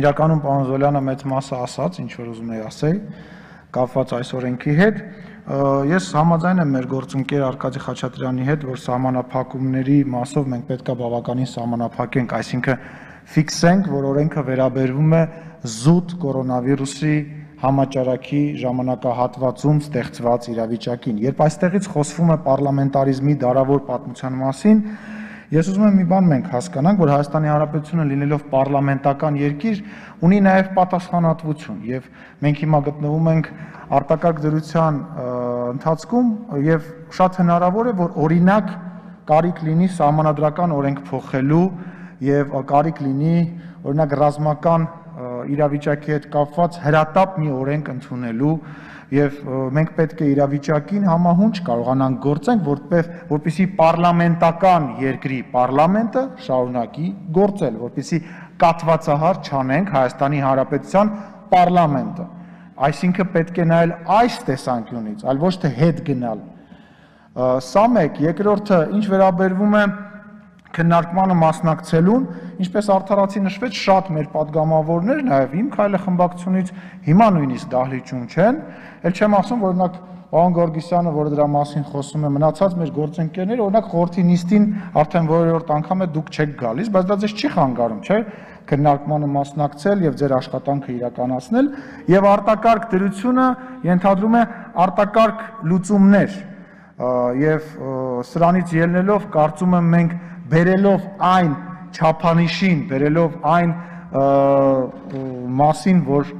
իրականում պարոն Զոլյանը մեծ մասը ասաց, ինչ որ ուզում էի ասել, կապված այս օրենքի հետ։ Ես համաձայն եմ մեր գործընկեր Արկադի Խաչատրյանի հետ, որ սահմանափակումների մասով մենք պետքա բավականին սահմանափակենք, այսինքն ֆիքսենք, որ օրենքը վերաբերվում է զուտ կորոնավիրուսի համաճարակի ժամանակահատվածում ստեղծված իրավիճակին։ Երբ այստեղից խոսվում է պարլամենտարիզմի դարավոր պատմության մասին, Ես ուզում եմ մի բան մենք հասկանանք, որ Հայաստանի Հանրապետությունը լինելով պարլամենտական երկիր, ունի նաև պատասխանատվություն եւ մենք հիմա գտնվում ենք արտակարգ դրության ընթացքում եւ շատ հնարավոր է, որ օրինակ կարիք լինի սահմանադրական օրենք փոխելու եւ կարիք լինի օրինակ ռազմական իրավիճակի հետ կապված հրատապ մի օրենք ընդունելու եւ մենք պետք է իրավիճակին համահունչ կարողանանք գործենք, որտեղ որպիսի պարլամենտական երկրի պարլամենտը շարունակի գործել, որպիսի կատվածահար չանենք Հայաստանի Հանրապետության պարլամենտը։ Այսինքն պետք է նայել այս տեսանկյունից, այլ ոչ թե հետ գնալ։ Սա մեկ, երկրորդը, ինչ վերաբերվում է քննարկմանը մասնակցելուն, ինչպես արդարացի նշվեց, շատ մեր падգամավորներ, նաև իմ քայլը խմբակցությունից հիմա նույնիսկ դահլիճում չեն, ել չեմ ասում, որ օրինակ Վահան Գորգիսյանը, որը դրա մասին խոսում է, մնացած մեր գործընկերները, օրինակ խորհրդի նիստին արդեն որևէ անգամ է դուք չեք գալիս, բայց դա ձեզ չի խանգարում, չէ՞, քննարկմանը մասնակցել եւ ձեր աշխատանքը իրականացնել եւ արտակարգ դրությունը ենթադրում է արտակարգ լուծումներ եւ սրանից ելնելով կարծում եմ մենք բերելով այն չափանիշին, բերելով այն մասին, որ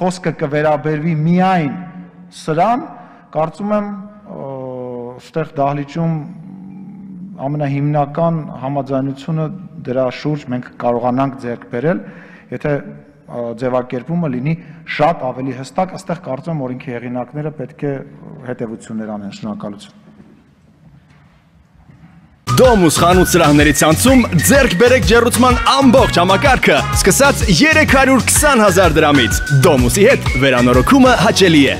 խոսքը կվերաբերվի միայն սրան, կարծում եմ ստեղ դահլիճում ամենահիմնական համաձայնությունը դրա շուրջ մենք կարողանանք ձեռք բերել, եթե ձևակերպումը լինի շատ ավելի հստակ, այստեղ կարծում եմ օրենքի հեղինակները պետք է հետևություններ անեն, շնորհակալություն։ Domus խանութ սրահների ցանցում ձեռք բերեք ջեռուցման ամբողջ համակարգը, սկսած 320 հազար դրամից։ Domus-ի հետ վերանորոգումը հաճելի է։